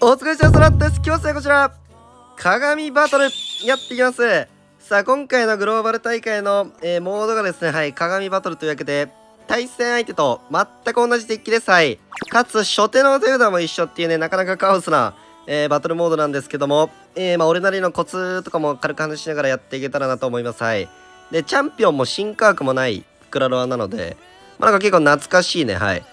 お疲れ様です。今日はこちら、鏡バトルやっていきます。さあ、今回のグローバル大会の、えー、モードがですね、はい、鏡バトルというわけで、対戦相手と全く同じデッキです。はい。かつ、初手の手札も一緒っていうね、なかなかカオスな、えー、バトルモードなんですけども、えー、まあ、俺なりのコツとかも軽く話しながらやっていけたらなと思います。はい。で、チャンピオンも新科学もないクラロワなので、まあ、なんか結構懐かしいね、はい。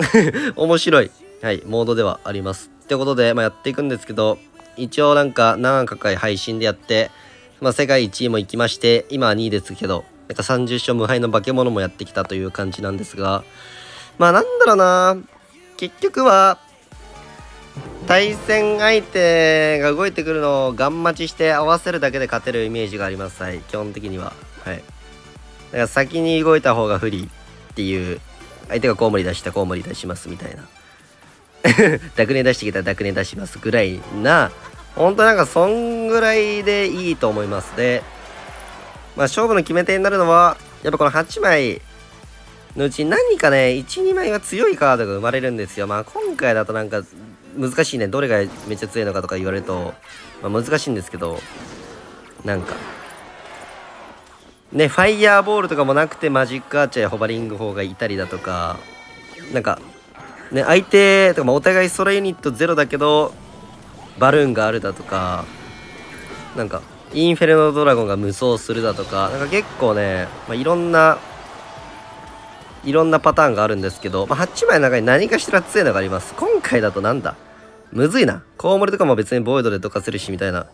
面白い、はい、モードではあります。ってことで、まあ、やっていくんですけど、一応なんか何回配信でやって、まあ、世界1位も行きまして、今は2位ですけど、なんか30勝無敗の化け物もやってきたという感じなんですが、まあなんだろうな結局は、対戦相手が動いてくるのをガン待ちして合わせるだけで勝てるイメージがあります。はい。基本的には。はい。だから先に動いた方が不利っていう、相手がコウモリ出したコウモリ出しますみたいな。ダクネ出してきたらダクネ出しますぐらいな、本当なんかそんぐらいでいいと思います。で、まあ勝負の決め手になるのは、やっぱこの8枚のうち何かね、1、2枚は強いカードが生まれるんですよ。まあ今回だとなんか難しいね。どれがめっちゃ強いのかとか言われると、まあ、難しいんですけど、なんか、ね、ファイヤーボールとかもなくてマジックアーチャーやホバリング砲がいたりだとか、なんか、ね、相手とか、まあ、お互いソロユニットゼロだけどバルーンがあるだとかなんかインフェルノドラゴンが無双するだとかなんか結構ね、まあ、いろんないろんなパターンがあるんですけど、まあ、8枚の中に何かしら強いのがあります。今回だとなんだ？むずいな。コウモリとかも別にボイドでどかせるしみたいな。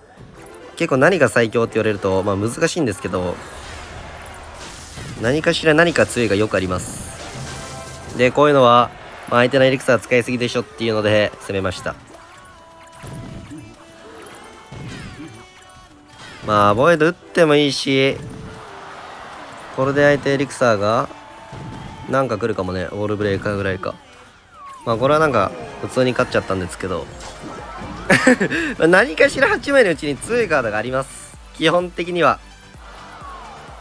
結構何が最強って言われると、まあ、難しいんですけど何かしら何か強いがよくあります。でこういうのはまあ、相手のエリクサー使いすぎでしょっていうので攻めました。まあボイド打ってもいいしこれで相手エリクサーがなんか来るかもねオールブレーカーぐらいか。まあこれはなんか普通に勝っちゃったんですけど。何かしら8枚のうちに強いカードがあります。基本的には。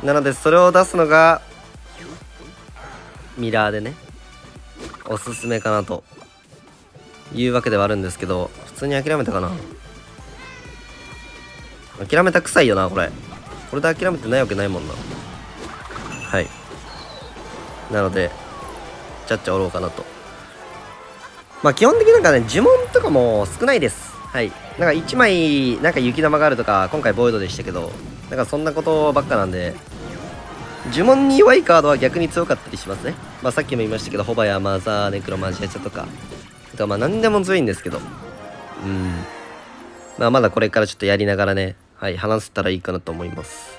なのでそれを出すのがミラーでね。おすすめかなと。いうわけではあるんですけど普通に諦めたかな。諦めたくさいよなこれ。これで諦めてないわけないもんな。はい。なのでちゃっちゃおろうかなと。まあ基本的になんかね呪文とかも少ないです。はい。なんか1枚なんか雪玉があるとか今回ボイドでしたけどなんかそんなことばっかなんで呪文に弱いカードは逆に強かったりしますね。まあさっきも言いましたけど、ホバやマザー、ネクロマジアチャとか。とかまあ何でも強いんですけど。うん。まあまだこれからちょっとやりながらね、はい、話せたらいいかなと思います。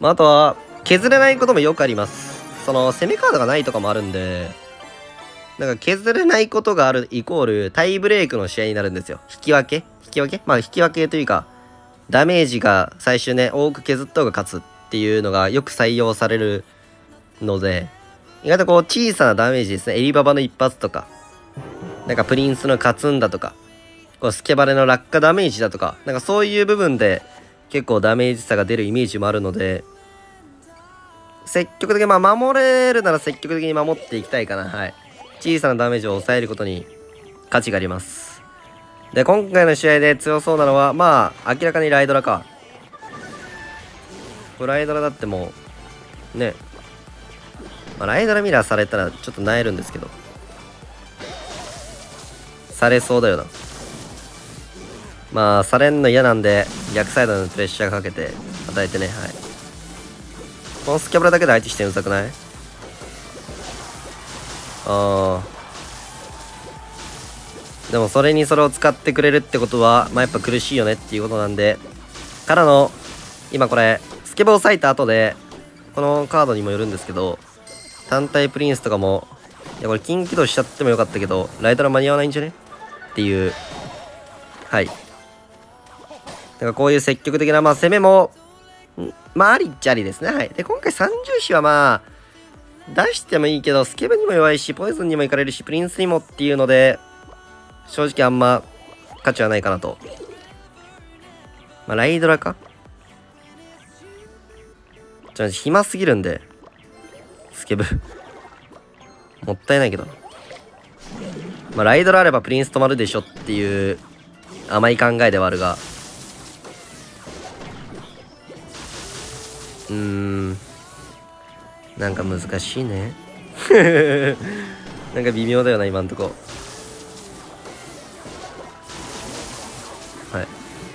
まああとは、削れないこともよくあります。その、攻めカードがないとかもあるんで、なんか削れないことがあるイコールタイブレイクの試合になるんですよ。引き分け？引き分け？まあ引き分けというか、ダメージが最終ね、多く削った方が勝つっていうのがよく採用されるので、意外とこう小さなダメージですね。エリババの一発とか、なんかプリンスのカツンだとか、こうスケバレの落下ダメージだとか、なんかそういう部分で結構ダメージ差が出るイメージもあるので、積極的に、まあ守れるなら積極的に守っていきたいかな。はい。小さなダメージを抑えることに価値があります。で、今回の試合で強そうなのは、まあ、明らかにライドラか。これライドラだってもう、ね。まあ、ライドラミラーされたらちょっと萎えるんですけど。されそうだよな。まあ、されんの嫌なんで、逆サイドのプレッシャーかけて与えてね、はい。このスキャブラだけで相手してうざくない？ああ。でもそれにそれを使ってくれるってことは、まあやっぱ苦しいよねっていうことなんで、からの、今これ、スケボーを割いた後で、このカードにもよるんですけど、単体プリンスとかも、いや、これ金起動しちゃってもよかったけど、ライトラ間に合わないんじゃね？っていう、はい。だかこういう積極的な、まあ攻めも、まあありっちゃありですね。はい。で、今回三重視はまあ、出してもいいけど、スケブにも弱いし、ポイズンにもいかれるし、プリンスにもっていうので、正直あんま価値はないかなと。まあ、ライドラか？ちょ、暇すぎるんで。スケブ。もったいないけど。まあ、ライドラあればプリンス止まるでしょっていう甘い考えではあるが。うーん。なんか難しいね。なんか微妙だよな今んとこ。はい。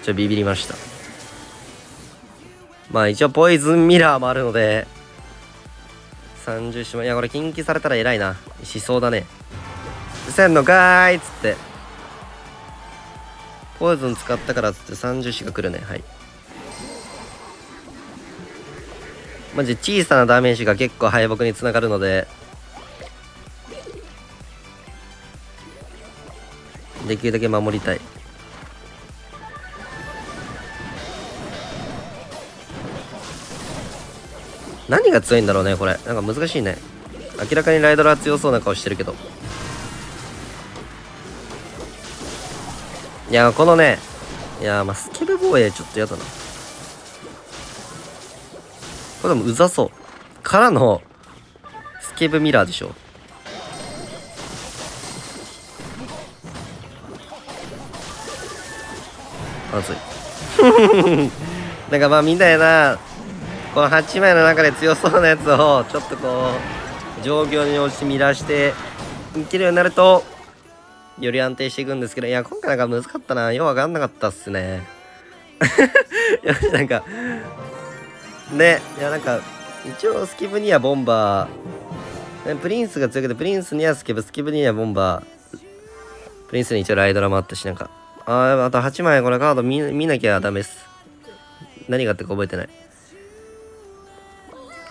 ちょビビりました。まあ一応ポイズンミラーもあるので30島いやこれ禁忌されたら偉いな。しそうだね。せんのかーいっつって。ポイズン使ったからっつって30子が来るね。はい。マジ小さなダメージが結構敗北につながるのでできるだけ守りたい。何が強いんだろうねこれ。なんか難しいね。明らかにライドラー強そうな顔してるけど。いやこのねいやまあスケベ防衛ちょっとやだな。これでもうざそう。からのスケブミラーでしょ。まずい。なんかまあみんなやな。この8枚の中で強そうなやつをちょっとこう状況に応じてミラーしていけるようになるとより安定していくんですけどいや今回なんか難かったな。ようわかんなかったっすね。いやなんかねいやなんか一応スキブにはボンバー。プリンスが強くてプリンスにはスキブスキブにはボンバー。プリンスに一応ライドラもあったしなんか。あああと8枚これカード見見なきゃダメっす。何があってか覚えてない。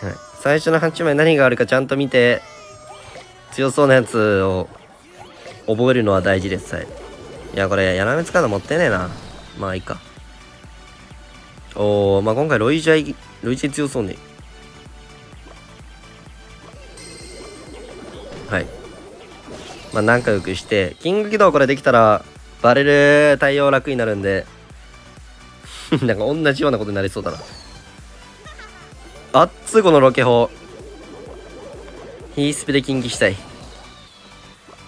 はい、最初の8枚何があるかちゃんと見て強そうなやつを覚えるのは大事です。はい。いやこれやらめ使うのもってねえな。まあいいか。おおまあ今回ロイジャイロイジャイ強そうね。はい。まあ仲良くしてキング起動これできたらバレル対応楽になるんで。なんか同じようなことになりそうだな。あっつこのロケ砲ヒースピで禁忌したい。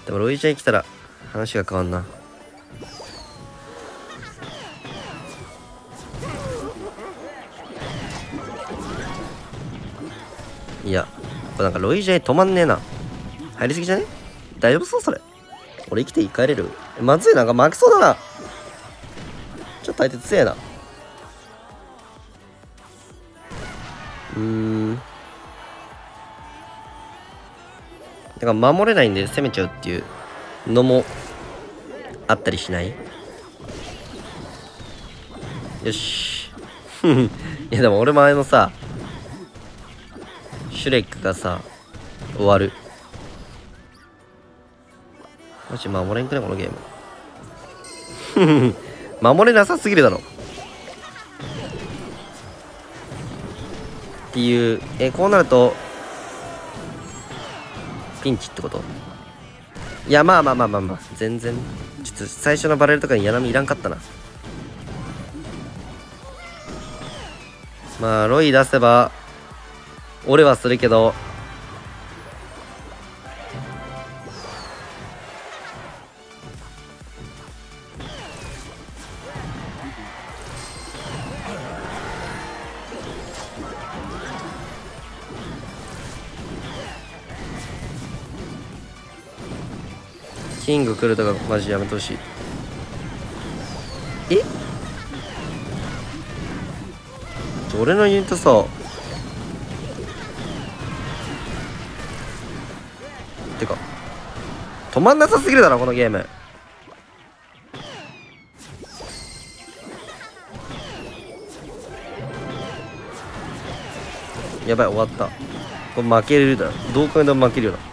でもロイちゃん来たら話が変わんな。いやこれなんかロイジャイ止まんねえな。入りすぎじゃね？大丈夫そうそれ。俺生きて帰れる？まずいなんか負けそうだな。ちょっと相手強えな。うん。だから守れないんで攻めちゃうっていうのもあったりしない？よし。いやでも俺前のさシュレックがさ終わる。マジ守れんくねこのゲーム。守れなさすぎるだろ。っていうえこうなるとピンチってこと？いやまあまあまあまあまあ全然。ちょっと最初のバレルとかに柳いらんかったな。まあロイ出せば俺はするけどキング来るとかマジやめてほしい。え？俺のユニットさ。てか止まんなさすぎるだろこのゲーム。やばい終わった。これ負けるだろ。どう考えても負けるよな。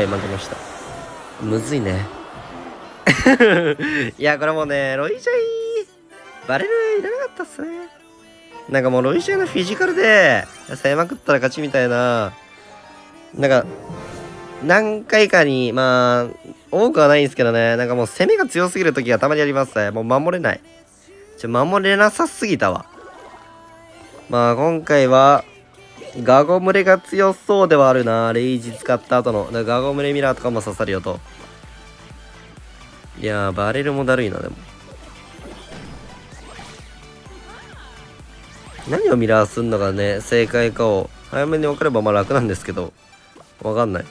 はい負けました。むずいね。いやこれもうねロイジャイバレるいらなかったっすね。なんかもうロイジャイのフィジカルで攻めまくったら勝ちみたいな。なんか何回かにまあ多くはないんですけどね。なんかもう攻めが強すぎる時がたまにありますね。もう守れない。ちょ、守れなさすぎたわ。まあ、今回は、ガゴムレが強そうではあるな。レイジ使った後の。ガゴムレミラーとかも刺さるよと。いやー、バレルもだるいな、でも。何をミラーすんのがね、正解かを早めに分かればまあ楽なんですけど、わかんない。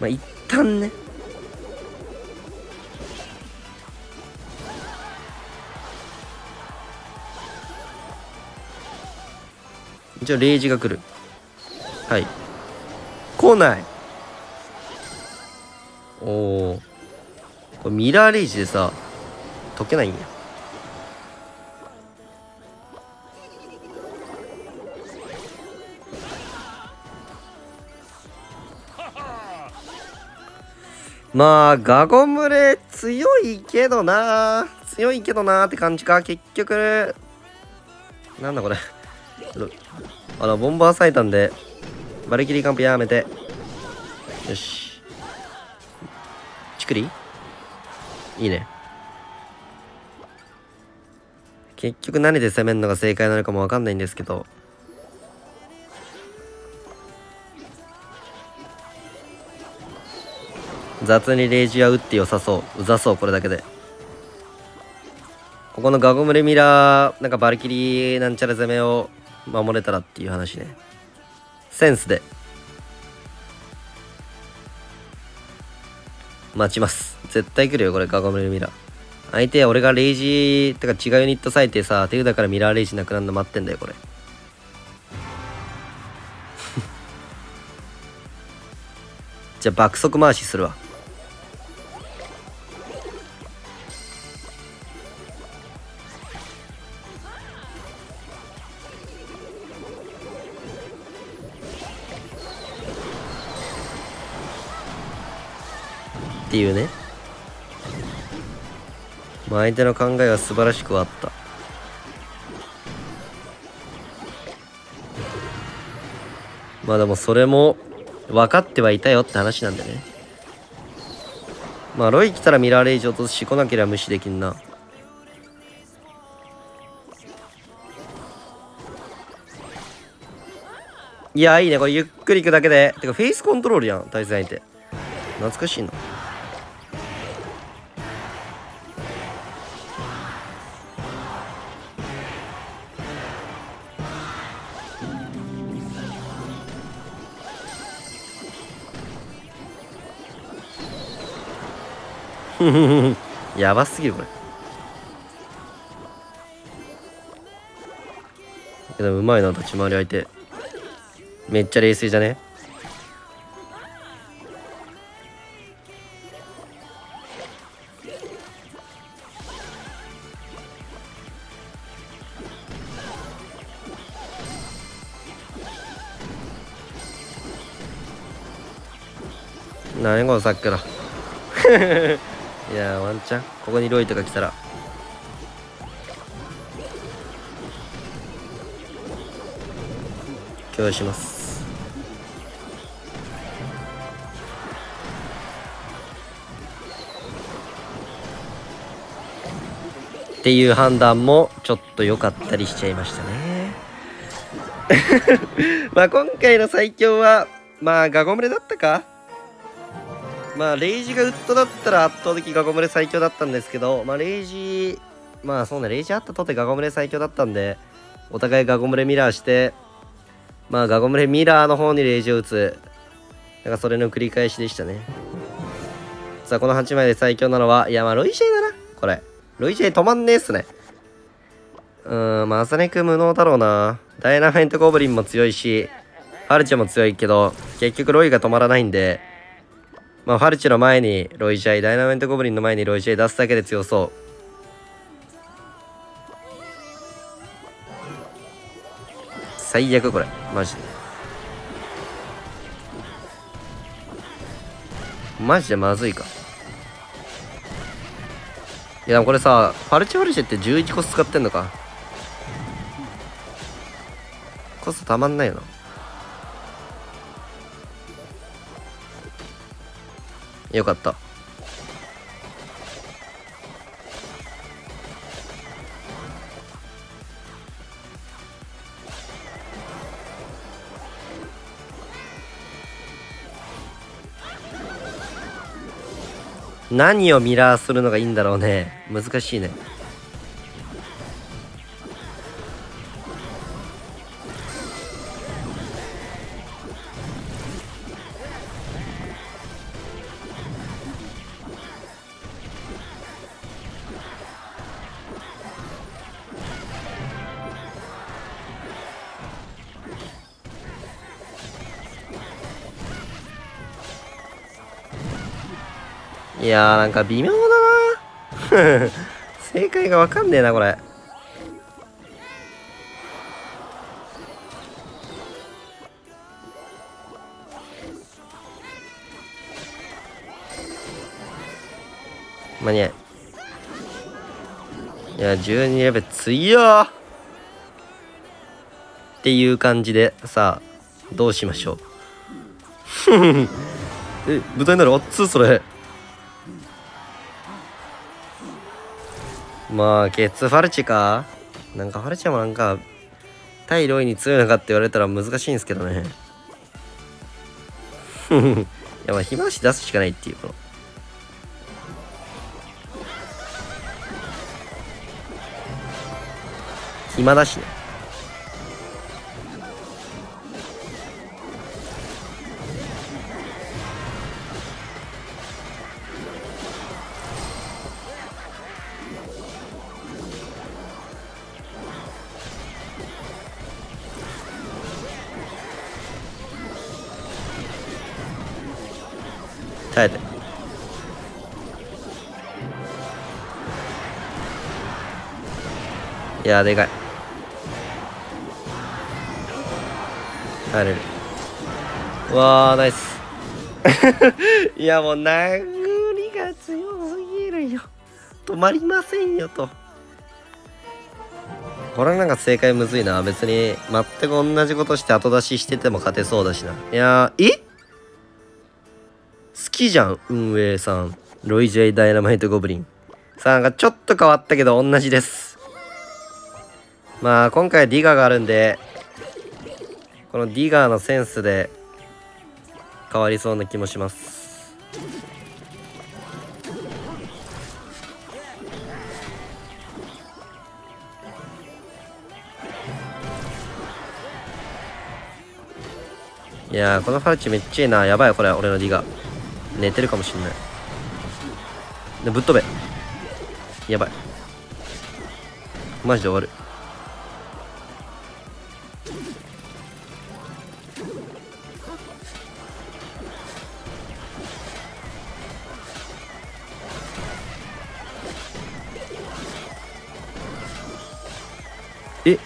まあ、一旦ね、一応、レイジが来る。はい。来ない。おお。これミラーレイジでさ、解けないんや。まあ、ガゴムレ強いけどな強いけどなって感じか。結局、なんだこれ。あの、ボンバー咲いたんで、バリキリカンプやめて。よし。チクリ？いいね。結局何で攻めるのが正解なのかもわかんないんですけど。雑にレイジは打って良さそううざそうこれだけでここのガゴムレミラーなんかバリキリなんちゃら攻めを守れたらっていう話ね。センスで。待ちます。絶対来るよこれガゴムレミラー。相手は俺がレイジーてか違うユニット割いてさ手札からミラーレイジなくなるの待ってんだよこれ。じゃあ爆速回しするわ。っていうね。まあ相手の考えは素晴らしくあった。まあでもそれも分かってはいたよって話なんだよね。まあロイ来たらミラーレイジ落とし来なければ無視できんな。いやいいね。これゆっくり行くだけで。てかフェイスコントロールやん。対戦相手。懐かしいな。やばすぎるこれ。でもうまいな立ち回り相手。めっちゃ冷静じゃね？何このさっきからいやワンチャン。ここにロイとか来たら。共有します。っていう判断もちょっと良かったりしちゃいましたね。まあ今回の最強はまあガゴムレだったか。まあ、レイジがウッドだったら圧倒的ガゴムレ最強だったんですけど、まあ、レイジ、まあそうね、レイジあったとてガゴムレ最強だったんで、お互いガゴムレミラーして、まあ、ガゴムレミラーの方にレイジを打つ。なんかそれの繰り返しでしたね。さあ、この8枚で最強なのは、いや、まあ、ロイジェイだな、これ。ロイジェイ止まんねえっすね。うーん、まあ、朝ネク無能だろうな。ダイナマイトゴブリンも強いし、ファルチェも強いけど、結局ロイが止まらないんで、まあ、ファルチの前にロイジャイ、ダイナメントゴブリンの前にロイジャイ出すだけで強そう。最悪これ。マジで。マジでまずいか。いやでもこれさ、ファルチファルチェって11コス使ってんのか。コストたまんないよな。よかった。何をミラーするのがいいんだろうね。難しいね。やーなんか微妙だな。正解がわかんねえなこれ。間に合いいや12レベル強ーっていう感じでさあどうしましょう。え舞台になる？あっつそれまあゲッツファルチか。なんかファルチもなんか対ロイに強いのかって言われたら難しいんですけどね。やまあ暇し出すしかないっていうこの。暇だしね。耐えて。いやでかい。耐えれる。うわーナイス。いやもう殴りが強すぎるよ。止まりませんよと。これなんか正解むずいな。別に全く同じことして後出ししてても勝てそうだしな。いやーえ？好きじゃん運営さん。ロイ・ジェイ・ダイナマイト・ゴブリンさんかちょっと変わったけど同じです。まあ今回ディガーがあるんでこのディガーのセンスで変わりそうな気もします。いやこのファルチめっちゃいいな。やばいこれ俺のディガ。ー寝てるかもしんない。でぶっ飛べ。やばい。マジで終わる。え？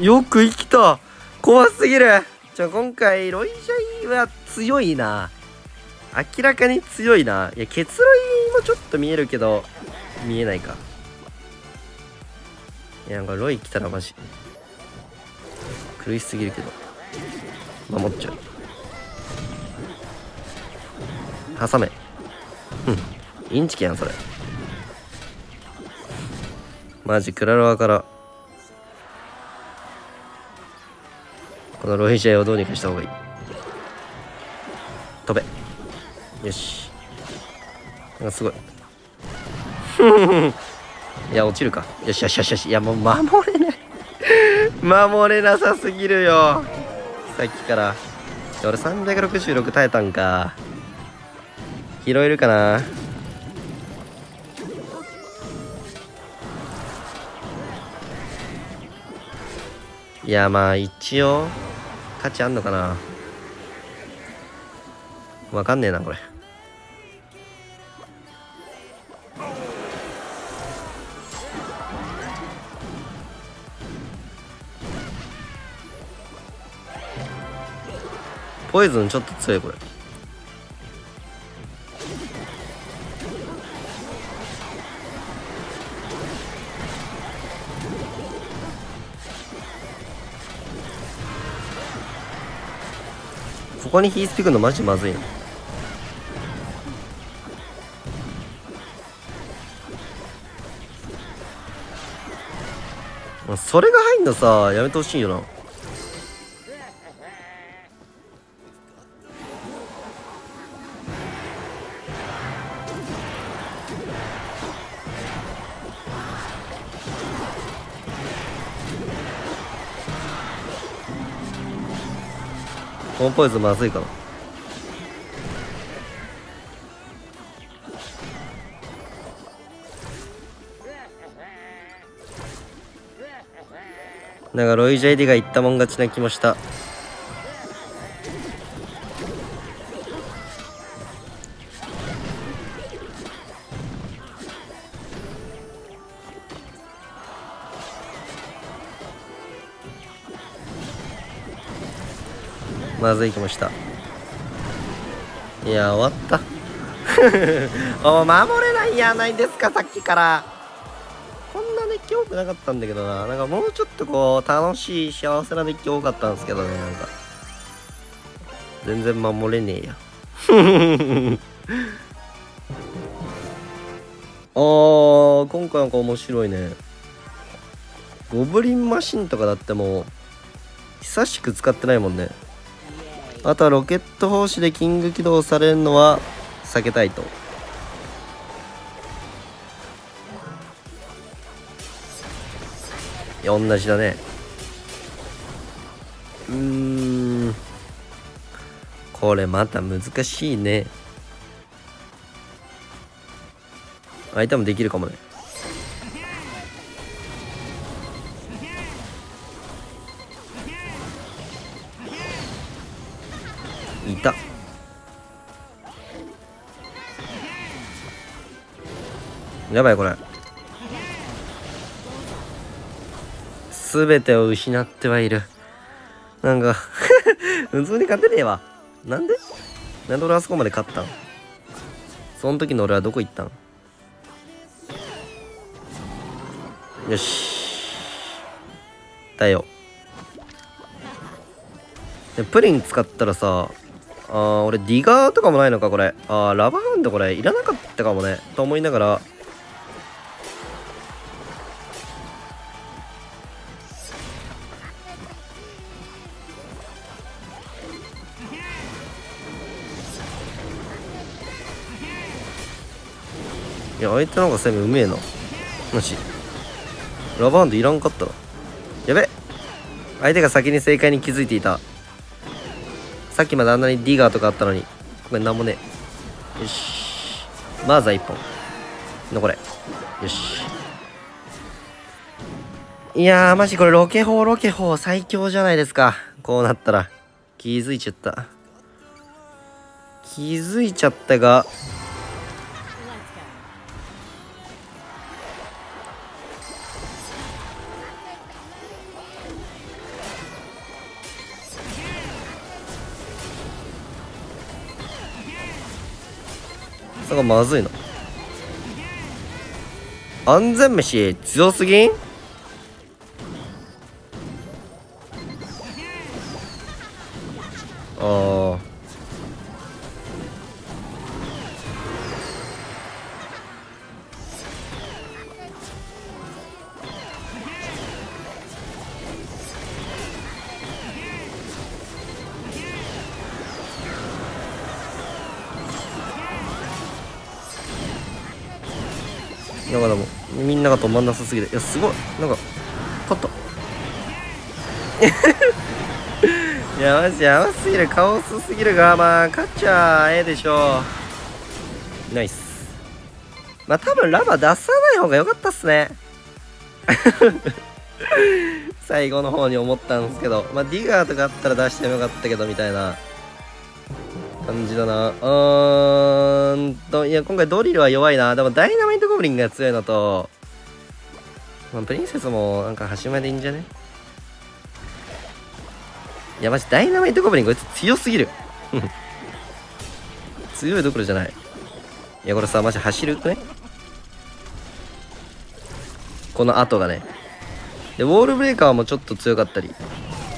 よく生きた。怖すぎる。じゃあ今回ロイジャイは強いな。明らかに強いな。いやケツロイもちょっと見えるけど見えないか。いやなんかロイ来たらマジ苦しすぎるけど。守っちゃう。挟めうん。インチキやんそれ。マジクラロワから。このロイジャイをどうにかした方がいい。飛べ。よし。あすごい。いや落ちるか。よしよしよしよし。いやもう守れない。守れなさすぎるよ。さっきから。俺366耐えたんか。拾えるかな。いやまあ一応価値あんのかな。わかんねえなこれ。ポイズンちょっと強いこれ。ここにヒースピくのマジまずいな。それが入んのさやめてほしいよな。このポイズまずいかななんかロイ・ジェイディが言ったもん勝ちな気もした。まずい気もした。いや終わった。お守れないやないですかさっきから。こんなデッキ多くなかったんだけどな。なんかもうちょっとこう楽しい幸せなデッキ多かったんですけどねなんか。全然守れねえや。あー今回なんか面白いね。ゴブリンマシンとかだってもう久しく使ってないもんね。あとはロケット砲士でキング起動されるのは避けたいと。い、同じだね。うん。これまた難しいね。相手もできるかもね。やばいこれ。全てを失ってはいる。なんか 普通に勝てねえわ。なんで？なんで俺あそこまで勝ったん？その時の俺はどこ行ったん？よし。だよ。でプリン使ったらさあー俺ディガーとかもないのかこれ。あーラバーハンドこれいらなかったかもね。と思いながら相手の方が攻めうめえなマジ。ラバーンドいらんかったなやべ。相手が先に正解に気づいていた。さっきまであんなにディガーとかあったのに。これなんもねよし。マーザー1本。残れ。よし。いやーマジこれロケ砲ロケ砲最強じゃないですか。こうなったら。気づいちゃった。気づいちゃったがなんかまずいな。安全飯強すぎん？ああなんかでもうみんなが止まんなさすぎていやすごいなんか勝ったいやマジやばすぎるカオスすぎるがまあ勝っちゃええでしょう。ナイス。まあ多分ラバ出さない方が良かったっすね。最後の方に思ったんですけどまあディガーとかあったら出してもよかったけどみたいな。感じだな。うーんといや今回ドリルは弱いな。でもダイナマイトゴブリンが強いのと、まあ、プリンセスもなんか端までいいんじゃね？いやマジダイナマイトゴブリンこいつ強すぎる。強いどころじゃない。いやこれさマジ走るくね？この後がね。でウォールブレーカーもちょっと強かったり。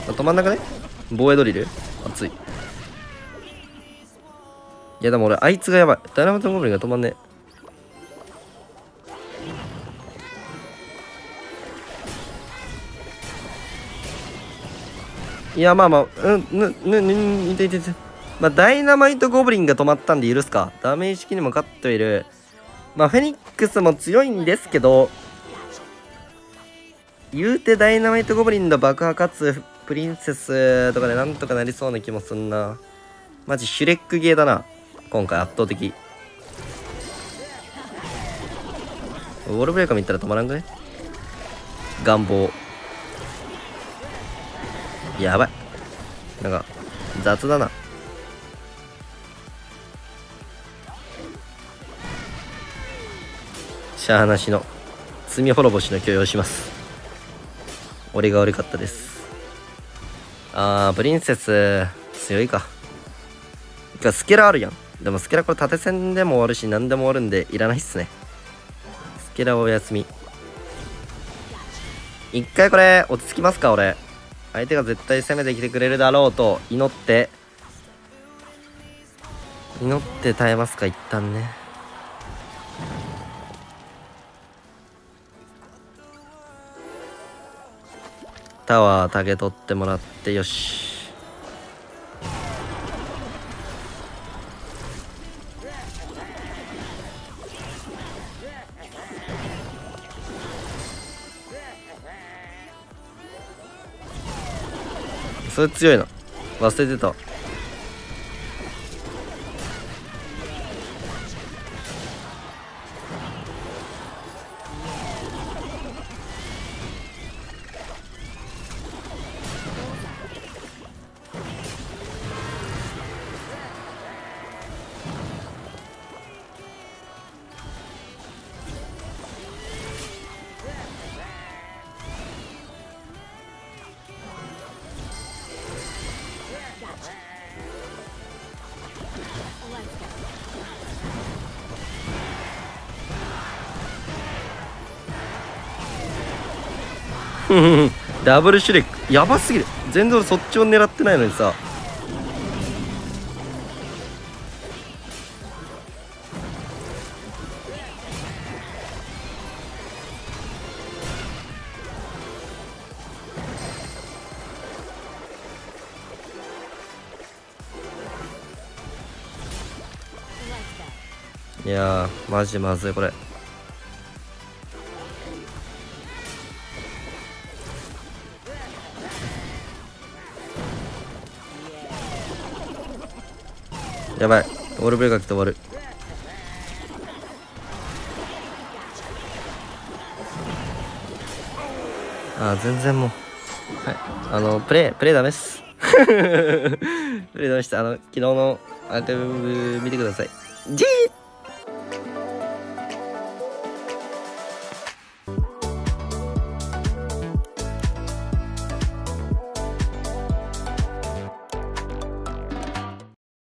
あ止まんなくね？防衛ドリル？熱い。いやでも俺あいつがやばい。ダイナマイトゴブリンが止まんねいやまあまあうんぬぬぬいていていて。まあダイナマイトゴブリンが止まったんで許すか。ダメージ的にも勝っている。まあフェニックスも強いんですけど言うてダイナマイトゴブリンの爆破かつプリンセスとかでなんとかなりそうな気もすんな。マジシュレックゲーだな。今回圧倒的。ウォールブレーカー見たら止まらんくね？願望。やばい。なんか雑だな。しゃーなしの罪滅ぼしの許容します。俺が悪かったです。あープリンセス強いか。スケラあるやん。でもスケラこれ縦線でも終わるし何でも終わるんでいらないっすね。スケラお休み。一回これ落ち着きますか俺。相手が絶対攻めてきてくれるだろうと祈って。祈って耐えますか一旦ね。タワー竹取ってもらってよし。それ強いな忘れてたダブルシュレック。やばすぎる。全然そっちを狙ってないのにさ。いやーマジまずいこれ。やばい。オールブレーカー来て終わる。あー全然もう。はい。あのプレイプレイダメっす。プレイダメっす。あの昨日のアーカイブ見てください。じー